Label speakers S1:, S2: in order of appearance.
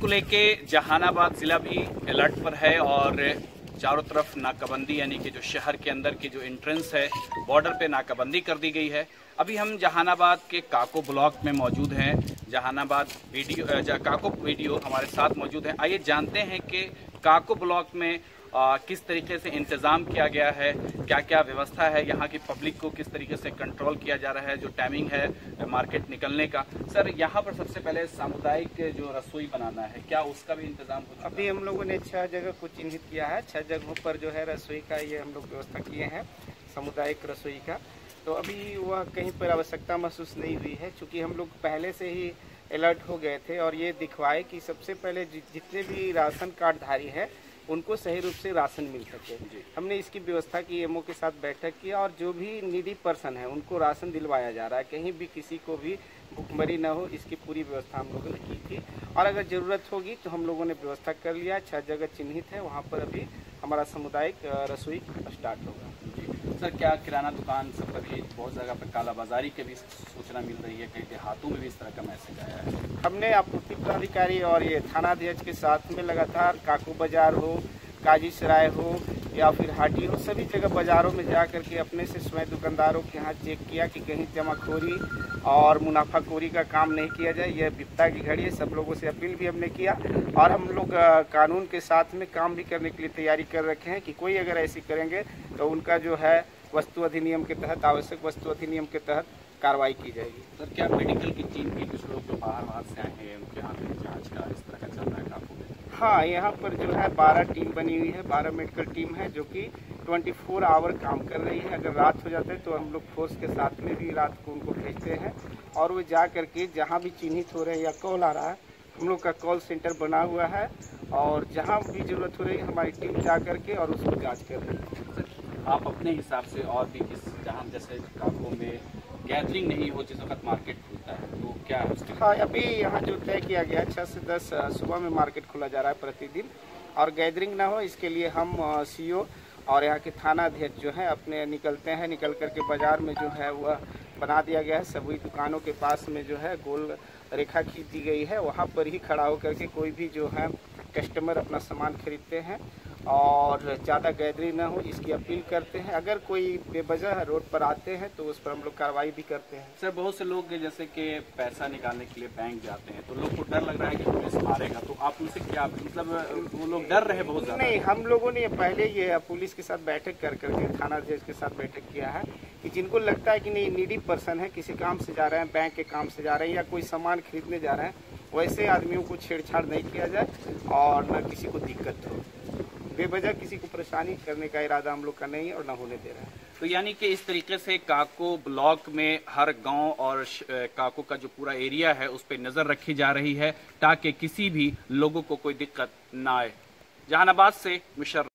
S1: को लेके जहानाबाद जिला भी अलर्ट पर है और चारों तरफ़ नाकाबंदी, यानी कि जो शहर के अंदर की जो एंट्रेंस है बॉर्डर पे नाकाबंदी कर दी गई है। अभी हम जहानाबाद के काको ब्लॉक में मौजूद हैं। जहानाबाद वीडियो काको वीडियो हमारे साथ मौजूद हैं। आइए जानते हैं कि काको ब्लॉक में आ, किस तरीके से इंतज़ाम किया गया है? क्या क्या व्यवस्था है? यहाँ की पब्लिक को किस तरीके से कंट्रोल किया जा रहा है? जो टाइमिंग है मार्केट निकलने का। सर यहाँ पर सबसे पहले सामुदायिक जो रसोई बनाना है क्या उसका भी इंतज़ाम हो
S2: अभी हम लोगों ने छह जगह को चिन्हित किया है। छह जगहों पर जो है रसोई का ये हम लोग व्यवस्था किए हैं सामुदायिक रसोई का। तो अभी वह कहीं पर आवश्यकता महसूस नहीं हुई है चूँकि हम लोग पहले से ही अलर्ट हो गए थे और ये दिखवाए कि सबसे पहले जितने भी राशन कार्डधारी है उनको सही रूप से राशन मिल सके। हमने इसकी व्यवस्था की एमओ के साथ बैठक की और जो भी निडी पर्सन है उनको राशन दिलवाया जा रहा है। कहीं भी किसी को भी भुखमरी न हो इसकी पूरी व्यवस्था हम लोगों ने की थी। और अगर ज़रूरत होगी तो हम लोगों ने व्यवस्था कर लिया। छह जगह चिन्हित है वहाँ पर अभी हमारा सामुदायिक रसोई स्टार्ट होगा।
S1: सर, क्या किराना दुकान सब पर भी बहुत जगह पर कालाबाजारी के भी सूचना मिल रही है? कई देहातों में भी इस तरह का मैसेज आया है।
S2: हमने आपूर्ति पदाधिकारी और ये थानाध्यक्ष के साथ में लगातार काकू बाज़ार हो काजी सराय हो या फिर हाटी हो सभी जगह बाज़ारों में जा करके अपने से स्वयं दुकानदारों के यहाँ चेक किया कि कहीं जमाखोरी और मुनाफाखोरी का काम नहीं किया जाए। यह विपता की घड़ी है, सब लोगों से अपील भी हमने किया और हम लोग कानून के साथ में काम भी करने के लिए तैयारी कर रखे हैं कि कोई अगर ऐसी करेंगे तो उनका जो है वस्तु अधिनियम के तहत, आवश्यक वस्तु अधिनियम के तहत कार्रवाई की जाएगी।
S1: सर, क्या मेडिकल की टीम की कुछ लोग जो बाहर बाहर से आए हैं, उनके यहाँ जाँच का इस तरह का चल रहा है काबू
S2: हाँ यहाँ पर जो है बारह टीम बनी हुई है, बारह मेडिकल टीम है जो कि 24 फोर आवर काम कर रही है। अगर रात हो जाता है तो हम लोग फोर्स के साथ में भी रात को उनको भेजते हैं और वो जा करके जहाँ भी चिन्हित हो रहे हैं या कॉल आ रहा है, हम लोग का कॉल सेंटर बना हुआ है और जहाँ भी ज़रूरत हो रही है, हमारी टीम जा करके और उसको जाँच कर रही है।
S1: आप अपने हिसाब से और भी किस जहाँ, जैसे काबू में गैदरिंग नहीं हो जिस वक्त मार्केट खुलता है तो क्या है
S2: हाँ अभी यहाँ जो तय किया गया छः से दस सुबह में मार्केट खुला जा रहा है प्रतिदिन। और गैदरिंग ना हो, इसके लिए हम सीओ और यहाँ के थाना अध्यक्ष जो है, अपने निकलते हैं, निकल करके बाज़ार में जो है, वह बना दिया गया है। सभी दुकानों के पास में जो है, गोल रेखा खींच गई है। वहाँ पर ही खड़ा होकर के कोई भी जो है कस्टमर अपना सामान खरीदते हैं। और ज़्यादा गैदरी ना हो इसकी अपील करते हैं। अगर कोई बेवजह रोड पर आते हैं तो उस पर हम लोग कार्रवाई भी करते हैं।
S1: सर बहुत से लोग जैसे कि पैसा निकालने के लिए बैंक जाते हैं तो लोग को डर लग रहा है कि पुलिस मारेगा तो आप उनसे क्या मतलब वो लोग डर रहे बहुत ज़्यादा?
S2: नहीं हम लोगों ने पहले ये पुलिस के साथ बैठक कर करके थाना अध्यक्ष के साथ बैठक किया है कि जिनको लगता है कि नहीं नीडी पर्सन है किसी काम से जा रहे हैं बैंक के काम से जा रहे हैं या कोई सामान खरीदने जा रहे हैं वैसे आदमियों को छेड़छाड़ नहीं किया जाए और न किसी को दिक्कत हो। बेवजह किसी को परेशानी करने का इरादा हम लोग का नहीं और न होने दे रहे हैं।
S1: तो यानी कि इस तरीके से काको ब्लॉक में हर गाँव और काको का जो पूरा एरिया है, उस पर नज़र रखी जा रही है ताकि किसी भी लोगों को कोई दिक्कत ना आए। जहानाबाद से मुशर